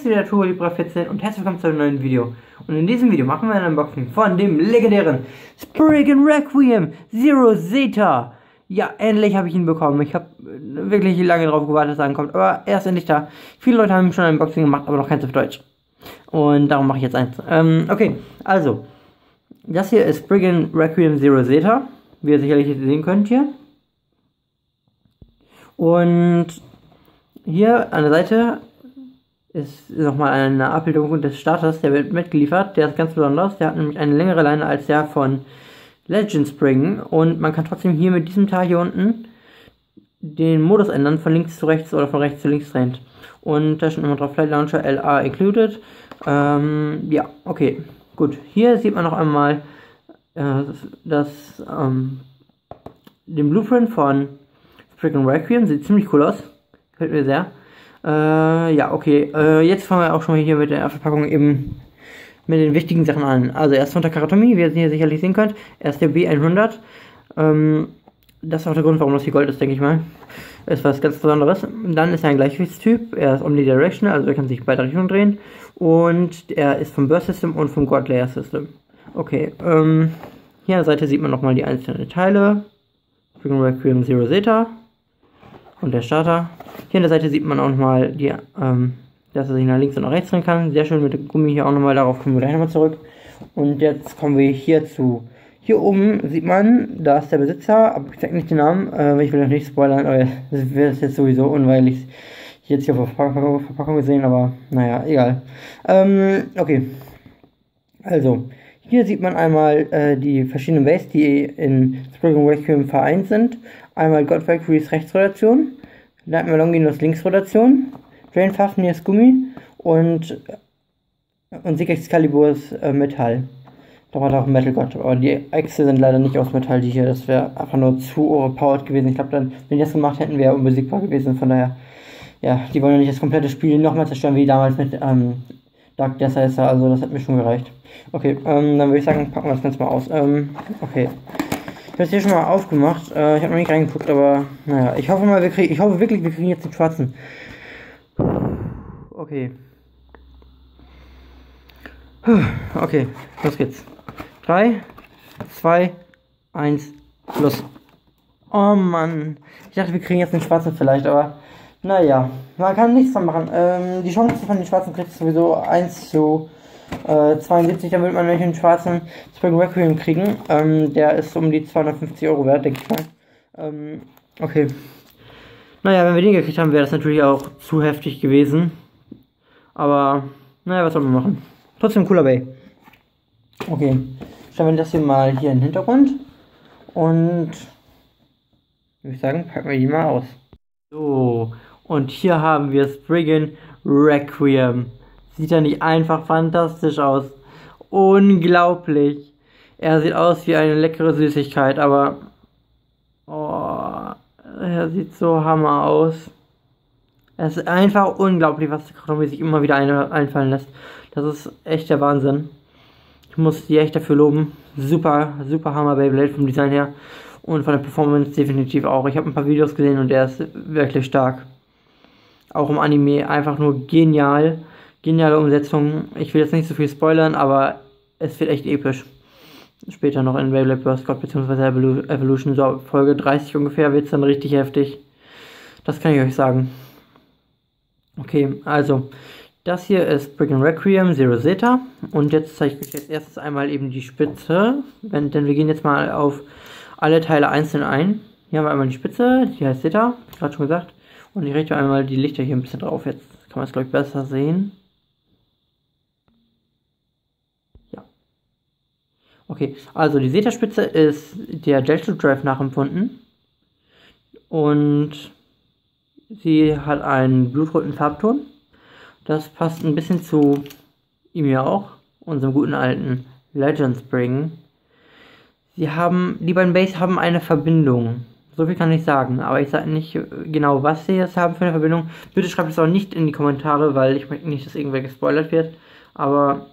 Ist wieder der Turbo Libra 14 und herzlich willkommen zu einem neuen Video. Und in diesem Video machen wir ein Unboxing von dem legendären Spriggan Requiem Zero Zeta. Ja, endlich habe ich ihn bekommen. Ich habe wirklich lange darauf gewartet, dass er ankommt, aber er ist endlich da. Viele Leute haben schon ein Unboxing gemacht, aber noch keins auf Deutsch. Und darum mache ich jetzt eins. Ähm, okay, also, das hier ist Spriggan Requiem Zero Zeta, wie ihr sicherlich sehen könnt hier. Und hier an der Seite ist nochmal eine Abbildung des Starters, der wird mitgeliefert. Der ist ganz besonders. Der hat nämlich eine längere Leine als der von Legend Spring. Und man kann trotzdem hier mit diesem Teil hier unten den Modus ändern, von links zu rechts oder von rechts zu links drehend. Und da steht immer drauf Flight Launcher LA included. Ähm, ja, okay, gut. Hier sieht man noch einmal äh, das, ähm, den Blueprint von Freaking Requiem. Sieht ziemlich cool aus. Gefällt mir sehr. Äh, ja, okay. Äh, jetzt fangen wir auch schon mal hier mit der Verpackung eben mit den wichtigen Sachen an. Also erst von der Karatomie, wie ihr hier sicherlich sehen könnt. Erst der B100. Ähm, das ist auch der Grund, warum das hier Gold ist, denke ich mal. Ist was ganz Besonderes. Dann ist er ein Gleichgewichtstyp. Er ist omnidirectional, also er kann sich beide Richtungen drehen. Und er ist vom Burst System und vom God Layer System. Okay, ähm, hier an der Seite sieht man nochmal die einzelnen Teile. Requiem Zero Zeta und der Starter. Hier an der Seite sieht man auch nochmal, ähm, dass er sich nach links und nach rechts drehen kann. Sehr schön mit dem Gummi hier auch nochmal, darauf kommen wir gleich nochmal zurück. Und jetzt kommen wir hier zu. Hier oben sieht man, da ist der Besitzer, aber ich sage nicht den Namen, äh, ich will noch nicht spoilern, aber das wird jetzt sowieso unweilig jetzt hier auf der Verpackung gesehen, aber naja, egal. Ähm, okay. Also, hier sieht man einmal äh, die verschiedenen Bass, die in Spring Requiem vereint sind. Einmal God Valkyries Rechtsrotation, Nightmare Longinus Linksrotation, Drain Fafnir's Gummi und, und Sig Excaliburs äh, Metall. Da war auch ein Metal God, aber die Äxte sind leider nicht aus Metall, die hier. Das wäre einfach nur zu overpowered gewesen. Ich glaube, dann, wenn die das gemacht hätten, wäre unbesiegbar gewesen. Von daher, ja, die wollen ja nicht das komplette Spiel nochmal zerstören, wie damals mit ähm, Dark Death Also, das hat mir schon gereicht. Okay, ähm, dann würde ich sagen, packen wir das Ganze mal aus. Ähm, okay. Ich habe es hier schon mal aufgemacht. Äh, ich habe noch nicht reingeguckt, aber naja, ich hoffe mal, wir kriegen, ich hoffe wirklich, wir kriegen jetzt den schwarzen. Okay. Okay, los geht's. 3, 2, 1, los. Oh Mann. Ich dachte, wir kriegen jetzt den schwarzen vielleicht, aber naja, man kann nichts dran machen. Ähm, die Chance von den schwarzen kriegt sowieso 1 zu äh, 72, dann wird man nämlich einen schwarzen Spring Requiem kriegen. Ähm, der ist um die 250 Euro wert, denke ich mal. Ähm, okay. Naja, wenn wir den gekriegt haben, wäre das natürlich auch zu heftig gewesen. Aber, naja, was soll man machen? Trotzdem cooler Bay. Okay. Stellen wir das hier mal hier in den Hintergrund. Und, würde ich sagen, packen wir die mal aus. So, und hier haben wir Spriggan Requiem. Sieht er nicht einfach fantastisch aus? Unglaublich. Er sieht aus wie eine leckere Süßigkeit, aber... Oh, er sieht so hammer aus. Es ist einfach unglaublich, was Kronomi sich immer wieder ein, einfallen lässt. Das ist echt der Wahnsinn. Ich muss die echt dafür loben. Super, super Hammer Beyblade vom Design her. Und von der Performance definitiv auch. Ich habe ein paar Videos gesehen und der ist wirklich stark. Auch im Anime einfach nur genial geniale Umsetzung. Ich will jetzt nicht so viel spoilern, aber es wird echt episch. Später noch in Beyblade Burst God bzw. Evolution, so Folge 30 ungefähr, wird es dann richtig heftig. Das kann ich euch sagen. Okay, also, das hier ist Brigand Requiem Zero Zeta. Und jetzt zeige ich euch jetzt erstes einmal eben die Spitze. Wenn, denn wir gehen jetzt mal auf alle Teile einzeln ein. Hier haben wir einmal die Spitze, die heißt Zeta, gerade schon gesagt. Und ich richte einmal die Lichter hier ein bisschen drauf. Jetzt kann man es, glaube ich, besser sehen. Okay, also die Zeta-Spitze ist der Delta Drive nachempfunden. Und sie hat einen blutroten Farbton. Das passt ein bisschen zu ihm ja auch, unserem guten alten Legend Spring. Sie haben, die beiden Base haben eine Verbindung. So viel kann ich sagen, aber ich sage nicht genau, was sie jetzt haben für eine Verbindung. Bitte schreibt es auch nicht in die Kommentare, weil ich möchte nicht, dass irgendwer gespoilert wird. Aber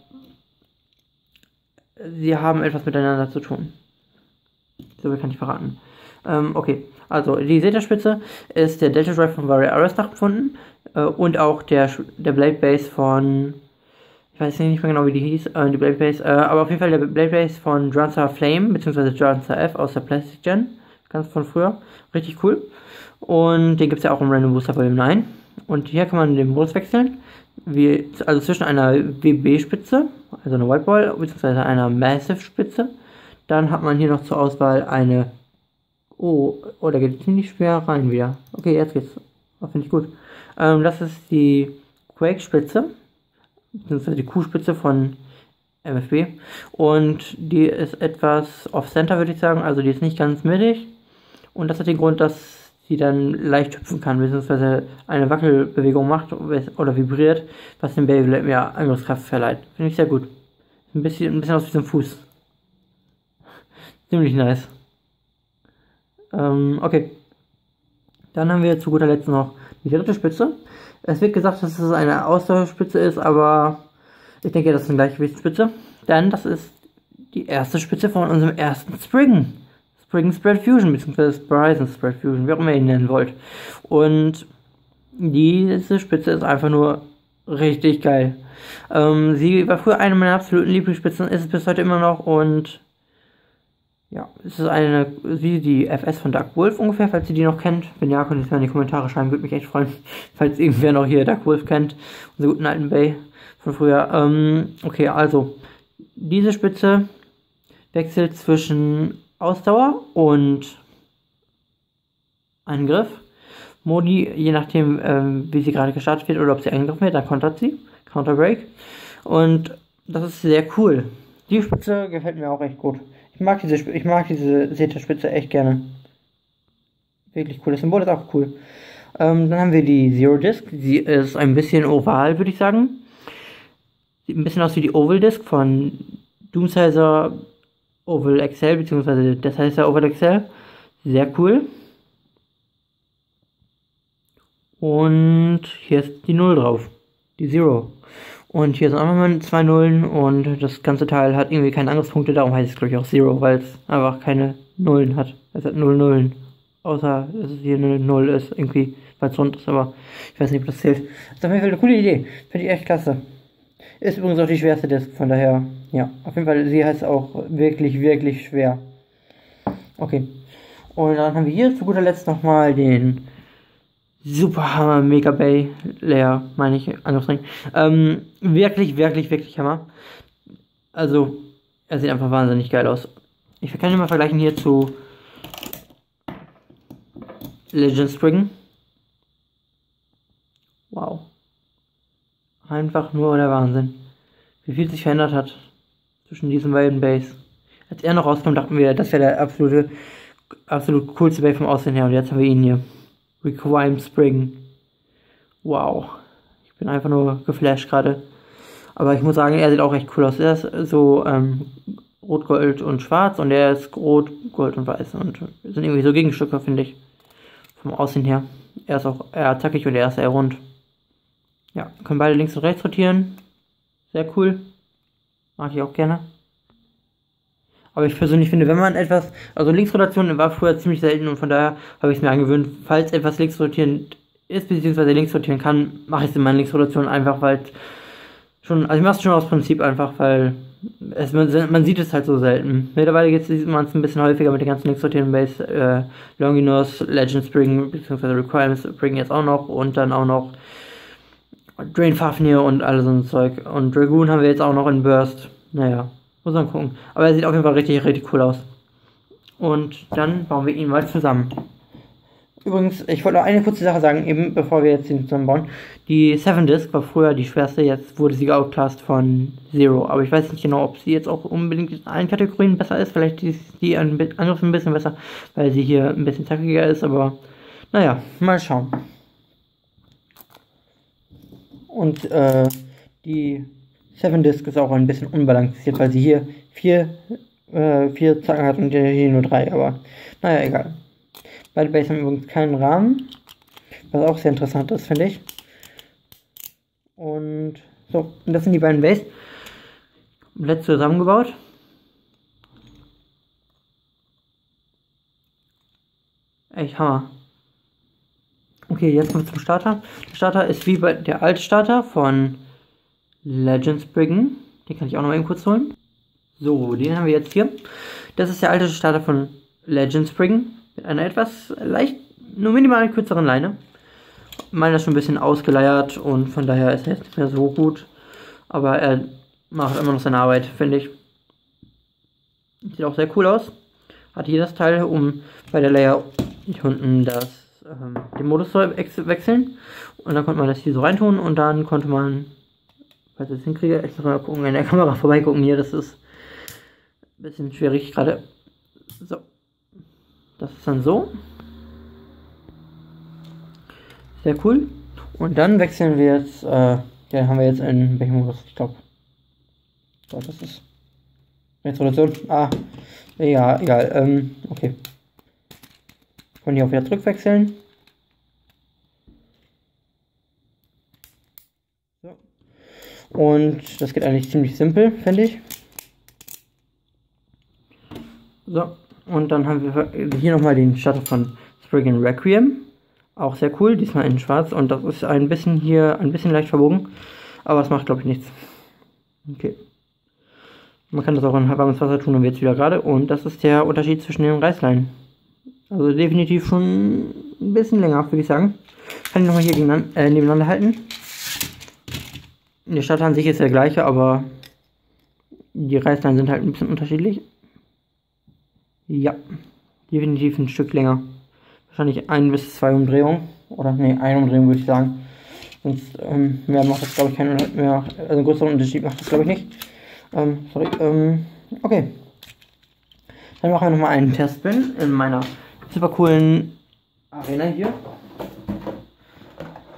sie haben etwas miteinander zu tun. So viel kann ich verraten. Ähm, okay, also die Zeta-Spitze ist der Delta Drive von Vari Ares nachempfunden. Äh, und auch der, der Blade Base von, ich weiß nicht mehr genau, wie die hieß, äh, die Blade Base, äh, aber auf jeden Fall der Blade Base von Drancer Flame, beziehungsweise Drancer F aus der Plastic Gen, ganz von früher. Richtig cool. Und den gibt es ja auch im Random Booster Volume 9. Und hier kann man den Modus wechseln. Wie, also zwischen einer WB-Spitze, also eine White Ball, beziehungsweise einer Massive-Spitze. Dann hat man hier noch zur Auswahl eine. Oh, oh, da geht es ziemlich schwer rein wieder. Okay, jetzt geht's. Oh, Finde ich gut. Ähm, das ist die Quake-Spitze, beziehungsweise die Q-Spitze von MFB. Und die ist etwas off-center, würde ich sagen. Also die ist nicht ganz mittig. Und das hat den Grund, dass sie dann leicht hüpfen kann, beziehungsweise eine Wackelbewegung macht oder vibriert, was dem Baby mehr Angriffskraft verleiht. Finde ich sehr gut. Ein bisschen, ein bisschen aus wie so ein Fuß. Ziemlich nice. Ähm, okay. Dann haben wir zu guter Letzt noch die dritte Spitze. Es wird gesagt, dass es eine Ausdauerspitze ist, aber ich denke, das ist eine Gleichgewichtsspitze. Denn das ist die erste Spitze von unserem ersten Spring. Spring Spread Fusion, beziehungsweise Horizon Spread Fusion, wie auch immer ihr ihn nennen wollt. Und diese Spitze ist einfach nur richtig geil. Ähm, sie war früher eine meiner absoluten Lieblingsspitzen, ist es bis heute immer noch und ja, es ist eine, wie die FS von Dark Wolf ungefähr, falls ihr die noch kennt. Wenn ja, könnt ihr es mir in die Kommentare schreiben, würde mich echt freuen, falls irgendwer noch hier Dark Wolf kennt, unseren guten alten Bay von früher. Ähm, okay, also, diese Spitze wechselt zwischen Ausdauer und Angriff. Modi, je nachdem, ähm, wie sie gerade gestartet wird oder ob sie angegriffen wird, dann kontert sie. Counter Break. Und das ist sehr cool. Die Spitze gefällt mir auch echt gut. Ich mag diese, ich mag diese Seta-Spitze echt gerne. Wirklich cool. Das Symbol ist auch cool. Ähm, dann haben wir die Zero Disc. Sie ist ein bisschen oval, würde ich sagen. Sieht ein bisschen aus wie die Oval Disc von Doomsizer Oval Excel, beziehungsweise das heißt ja Oval Excel. Sehr cool. Und hier ist die 0 drauf. Die Zero. Und hier sind auch nochmal zwei Nullen und das ganze Teil hat irgendwie keine Angriffspunkte, darum heißt es glaube ich auch Zero, weil es einfach keine Nullen hat. Es hat null Nullen. Außer dass es hier eine Null ist, irgendwie, weil es rund ist, aber ich weiß nicht, ob das zählt. Das ist auf jeden Fall eine coole Idee. Finde ich echt klasse. Ist übrigens auch die schwerste Disk, von daher, ja, auf jeden Fall, sie heißt auch wirklich, wirklich schwer. Okay. Und dann haben wir hier zu guter Letzt nochmal den Super Hammer Mega Bay Layer, meine ich, Angriffsring. Ähm, wirklich, wirklich, wirklich Hammer. Also, er sieht einfach wahnsinnig geil aus. Ich kann ihn mal vergleichen hier zu Legend Spring. Wow. Einfach nur der Wahnsinn. Wie viel sich verändert hat zwischen diesen beiden Bays. Als er noch rauskam, dachten wir, das wäre der absolute, absolut coolste Bay vom Aussehen her. Und jetzt haben wir ihn hier. Requiem Spring. Wow. Ich bin einfach nur geflasht gerade. Aber ich muss sagen, er sieht auch echt cool aus. Er ist so ähm, rot, gold und schwarz und er ist rot, gold und weiß. Und sind irgendwie so Gegenstücke, finde ich. Vom Aussehen her. Er ist auch eher zackig und er ist eher rund. Ja, können beide links und rechts rotieren. Sehr cool. Mag ich auch gerne. Aber ich persönlich finde, wenn man etwas, also Linksrotation war früher ziemlich selten und von daher habe ich es mir angewöhnt, falls etwas linksrotierend ist, beziehungsweise links rotieren kann, mache ich es in meiner Linksrotation einfach, weil schon, also ich mache es schon aus Prinzip einfach, weil es, man, man, sieht es halt so selten. Mittlerweile geht sieht man es ein bisschen häufiger mit den ganzen linksrotierenden Base, äh, Longinus, Legend Spring, beziehungsweise Requirements Spring jetzt auch noch und dann auch noch Drain Fafnir und alles so ein Zeug. Und Dragoon haben wir jetzt auch noch in Burst. Naja, muss man gucken. Aber er sieht auf jeden Fall richtig, richtig cool aus. Und dann bauen wir ihn mal zusammen. Übrigens, ich wollte noch eine kurze Sache sagen, eben bevor wir jetzt ihn zusammenbauen. Die Seven Disc war früher die schwerste, jetzt wurde sie geoutclassed von Zero. Aber ich weiß nicht genau, ob sie jetzt auch unbedingt in allen Kategorien besser ist. Vielleicht ist die Angriff ein bisschen besser, weil sie hier ein bisschen zackiger ist. Aber naja, mal schauen. Und äh, die Seven Disc ist auch ein bisschen unbalanciert, weil sie hier vier, äh, vier Zacken hat und hier nur drei. Aber naja, egal. Beide Base haben übrigens keinen Rahmen. Was auch sehr interessant ist, finde ich. Und so, und das sind die beiden Base. Komplett zusammengebaut. Echt Hammer. Okay, jetzt kommen wir zum Starter. Der Starter ist wie bei der alte Starter von Legends Briggen. Den kann ich auch noch mal eben kurz holen. So, den haben wir jetzt hier. Das ist der alte Starter von Legends Briggen. Mit einer etwas leicht, nur minimal kürzeren Leine. Meiner ist schon ein bisschen ausgeleiert und von daher ist er jetzt nicht mehr so gut. Aber er macht immer noch seine Arbeit, finde ich. Sieht auch sehr cool aus. Hat hier das Teil, um bei der Layer hier unten das, ähm, den Modus wechseln. Und dann konnte man das hier so reintun und dann konnte man, falls ich es hinkriege, ich muss mal gucken, in der Kamera vorbeigucken hier, das ist ein bisschen schwierig gerade. So. Das ist dann so. Sehr cool. Und dann wechseln wir jetzt, äh, ja, haben wir jetzt in welchem Modus? Ich glaube. So, das ist. Resolution. Ah, ja, egal. Ähm, okay. Von hier auch wieder zurückwechseln. So. Und das geht eigentlich ziemlich simpel, finde ich. So. Und dann haben wir hier nochmal den Shuttle von Spriggan Requiem. Auch sehr cool, diesmal in schwarz. Und das ist ein bisschen hier, ein bisschen leicht verbogen. Aber es macht, glaube ich, nichts. Okay. Man kann das auch in warmes Wasser tun und wird es wieder gerade. Und das ist der Unterschied zwischen den Reißleinen. Also definitiv schon ein bisschen länger, würde ich sagen. Kann ich nochmal hier äh, nebeneinander halten. Der Starter an sich ist der gleiche, aber die Reißleinen sind halt ein bisschen unterschiedlich. Ja, definitiv ein Stück länger. Wahrscheinlich ein bis zwei Umdrehungen. Oder ne, eine Umdrehung würde ich sagen. Sonst ähm, mehr macht das glaube ich keinen mehr. Also einen größeren Unterschied macht das glaube ich nicht. Ähm, sorry. Ähm, okay. Dann machen wir nochmal einen Testspin in meiner super coolen Arena hier.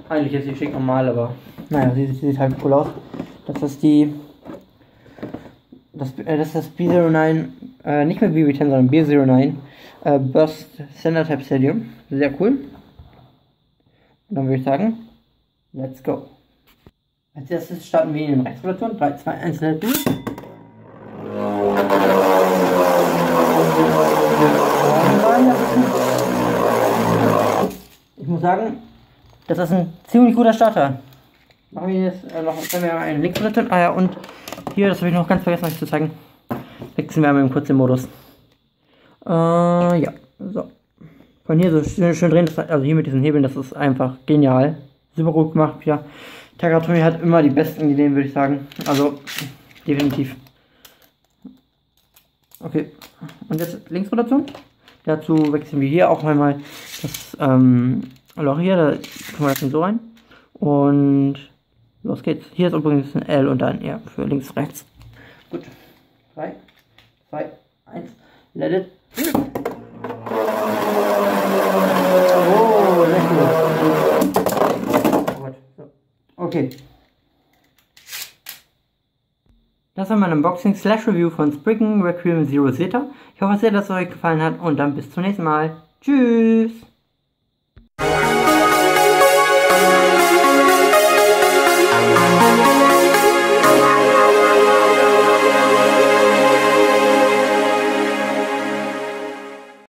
Eigentlich ist sie schick normal, aber naja, sie, sie sieht halt cool aus. Das ist die. Das, äh, das ist das B09, äh, nicht mehr BB10, sondern B09 äh, Burst Center Type Stadium. Sehr cool. Und dann würde ich sagen, let's go. Als erstes starten wir in den Rechtsrotation. 3, 2, 1, let's go. Ich muss sagen, das ist ein ziemlich guter Starter. Machen wir jetzt äh, noch wir einen Linksritt. Ah ja, und hier, das habe ich noch ganz vergessen euch zu zeigen. Wechseln wir einmal im kurzen Modus. Äh, ja, so. Von hier so schön, schön drehen, das, also hier mit diesen Hebeln, das ist einfach genial. Super gut gemacht, ja. Takatomi hat immer die besten Ideen, würde ich sagen. Also, definitiv. Okay, und jetzt Linksrotation. Dazu wechseln wir hier auch einmal das ähm, Loch hier, da können wir das so rein. Und los geht's. Hier ist übrigens ein L und ein R für links, rechts. Gut. 3, 2, 1, let it. Oh, sehr. Okay. Das war mein Unboxing slash Review von Spriggan Requiem Zero Zeta. Ich hoffe sehr, dass es euch gefallen hat und dann bis zum nächsten Mal. Tschüss!